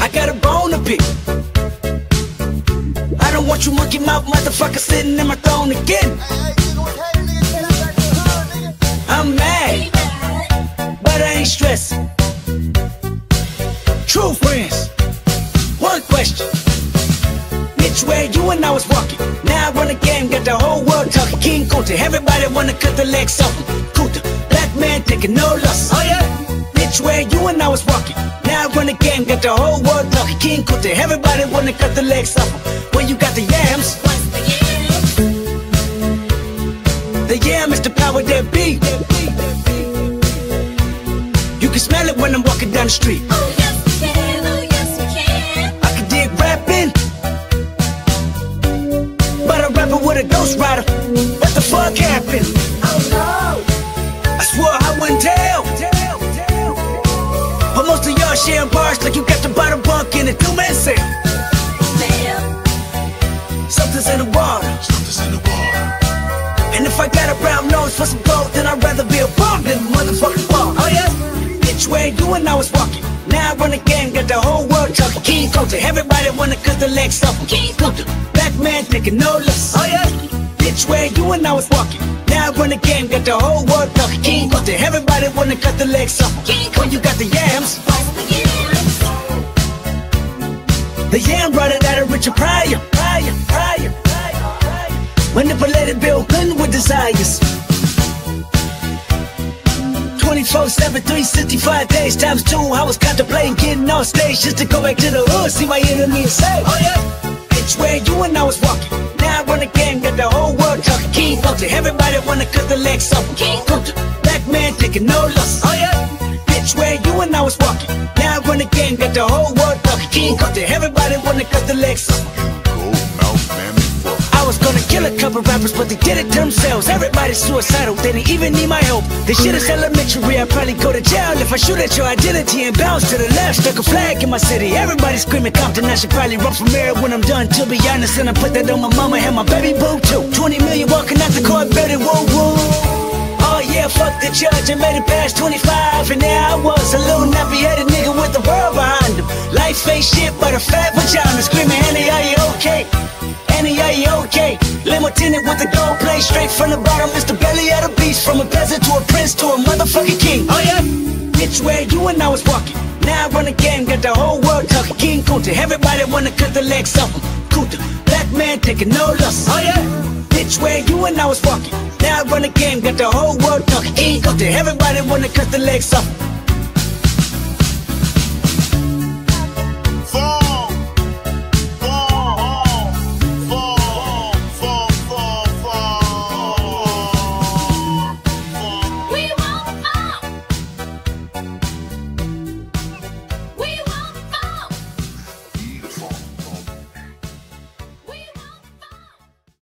I got a bone to pick. I don't want you monkey mouth motherfucker sitting in my throne again. I'm mad, but I ain't stressing. True friends. One question. Bitch, where you and I was walking. Now I run the game, got the whole world talking. King Kunta, everybody wanna cut the legs off him. Kunta, black man taking no loss. Oh yeah. Bitch, where you and I was walking. The game, got the whole world talking. King Kunta, everybody wanna cut the legs off. Where you got the yams? The yam is the power that be. You can smell it when I'm walking down the street. Oh can, oh yes we can. I can dig rapping, but I'm rapping with a ghost rider. What the fuck happened? Most of y'all sharing bars like you got the bottom bunk in a two-man cell. Something's in the water. Something's in the water. And if I got a brown nose for some gold, then I'd rather be a bum than a motherfucking bum. Oh yeah? Bitch, where you and I was walking. Now I run the game, got the whole world talking. King Kunta, everybody wanna cut the legs off. King Kunta, black man taking no less. Oh yeah? Bitch, where you and I was walking. Now I run the game, got the whole world talking. King Kunta, everybody wanna cut the legs off. King Kunta, you got the yams. The? Yam brought it out of Richard Pryor. Pryor, Pryor. Manipulated Bill Clinton with desires. 24 7, 365 days times two. I was contemplating getting on stage just to go back to the hood, see my enemy and say, Oh yeah, bitch, where you and I was walking. Now I run the game, got the whole world talking. King Kunta, everybody wanna cut the legs off. King Kunta, black man taking no loss. Oh yeah, bitch, where you and I was walking. Now I run the game, got the whole world talking. King Kunta, everybody wanna cut the legs off. Gold mouth was couple rappers, but they did it themselves. Everybody's suicidal, they didn't even need my help. This shit is elementary, I'd probably go to jail if I shoot at your identity and bounce to the left. Stuck a flag in my city, everybody screaming Compton. I should probably run for mayor when I'm done, to be honest. And I put that on my mama and my baby boo too. 20 million walking out the court, better whoa whoa. Oh yeah, fuck the judge, I made it past 25 And there I was, a little nappy-headed nigga with the world behind him Life ain't shit but a fat vagina Screaming, Annie, are you okay? Annie, are you okay? Tinted with the gold plate Straight from the bottom, it's the belly of the beast From a peasant to a prince to a motherfucking king Oh yeah? Bitch, where you and I was walking Now I run the game, got the whole world talking King Kunta, everybody wanna cut the legs off him Kunta, black man taking no loss Oh yeah? Bitch, where you and I was walking. Now I run the game, got the whole world talking. King Kunta, everybody wanna cut the legs off.